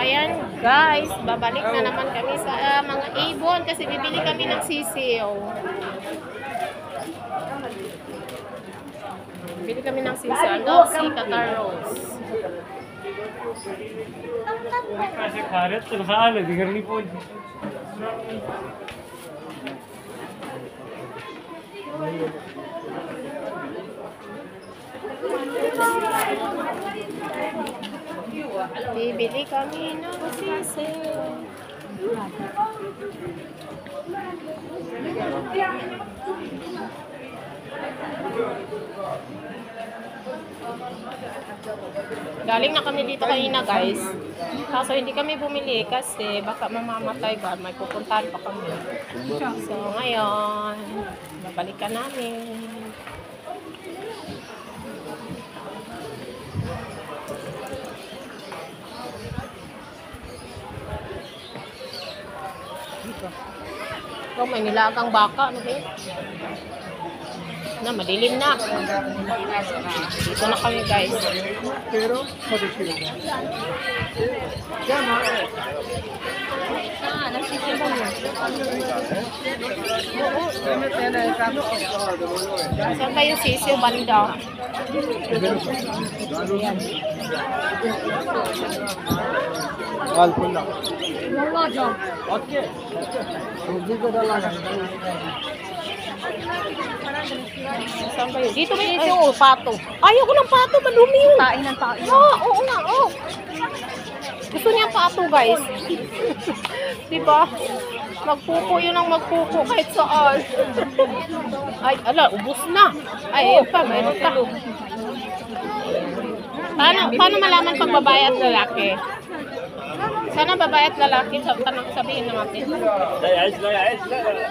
ayan guys, babalik na naman kami sa uh, mga ibon kasi bibili kami ng sisiyo. Bili kami ng sisiyo. Ano? Si Kataros. Kasi karet, saan? Hindi ka rin po. Thank you. Bibili kami ng sisiw. Galing na kami dito kanina guys. Kaso hindi kami bumili kasi baka mamamatay ba. May pupuntahan pa kami. So ngayon, babalikan namin. Oh, may nilagang baka. Ano ba? na malilim na. Dito na kami guys. Pero, magigilin na. Saan tayo sisiyo ba nito? Walpun lang. Okay. Okay. Okay. Saan kayo? Dito may ito, oh, pato. Ayaw ko ng pato, madumi yun. Tain ng tain. Oo, oh, oo nga. Oh. Gusto niya pato, guys. diba? Magpupo yun ang magpupo kahit saan. Ay, ala, ubus na. Ay, oh, pa, mayroon pa. Paano, paano malaman pag babae at lalaki? Sana babae at lalaki, tanong sabihin naman. Dayas, dayas, dayas.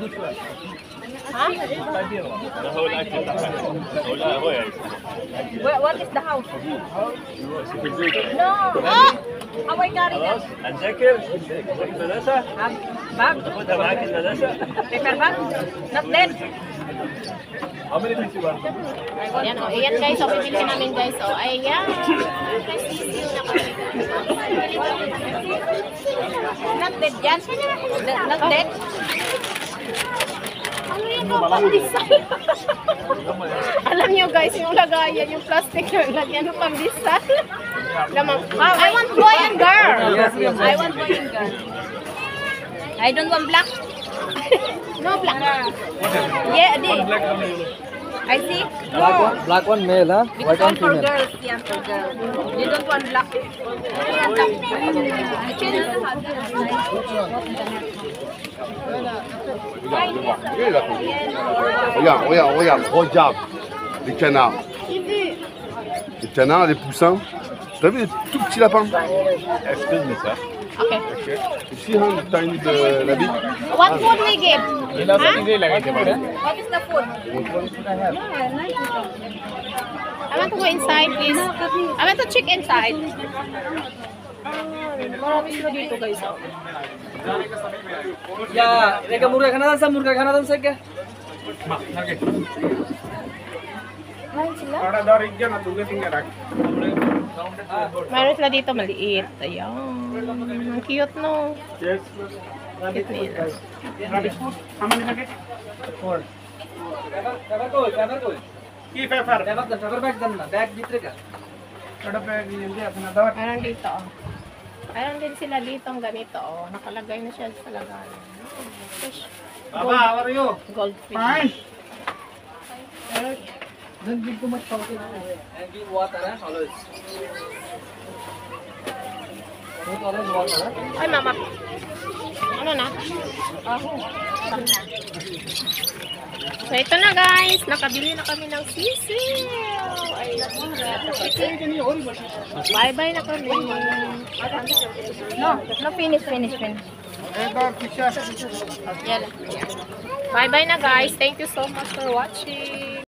لا يعيش لا لا Ha? لا هو الاكل هو لا هو يعيش Where, what is the house? في البيت No. Ah! How I carry خلاص that? هنذاكر نروح المدرسه Um, bag? تاخدها معاك المدرسه Paper bag? Not dead? How many things you want? Ayan o, ayan guys, o, bibili namin guys, o, ayan. May sisiw na kami. Not dead yan? Not- Not dead? Ano? Alam nyo guys, yung lagayan, yung plastic na lagyan ng pandesal. Lamang, I want boy and girl. I want boy and girl. I don't want black. No black. Yeah, di. I see. Black one, black one male, huh? Because White all one for female. girls. Yeah, for girls. You don't want black. You. Regarde, regarde, regarde, regarde les canards. Les canards, les poussins. T'as vu les tout petits lapins Excuse me, sir. Okay. Ici, hein, le tiny de la bite. What food we give? Ha? What is the food? I want to go inside, please. I want to check inside. Marami sila dito guys. oh. Ya, mereka murga खाना था सब मुर्गा खाना था उनसे क्या? Meron sila dito maliit. Ayan. Ang cute no. Yes. Rabbit guys. Rabbit food. How? Four. Kavakol, kavakol. Ki paper. Kavakol, cover bag dan na. Bag dito ka. Kada bag hindi apna daw. Meron dito. Oh. Meron din sila dito ang ganito oh. Nakalagay na siya sa lagayan. Fish. Baba, how are you? Goldfish. Fine. Meron Then give too much salt in it. And give water, huh? Always. Put always water? Ay, mama. Ano na? So, ito na guys. Nakabili na kami ng sisiw. Bye-bye na kami. No, no finish, finish, finish. Bye-bye na guys. Thank you so much for watching.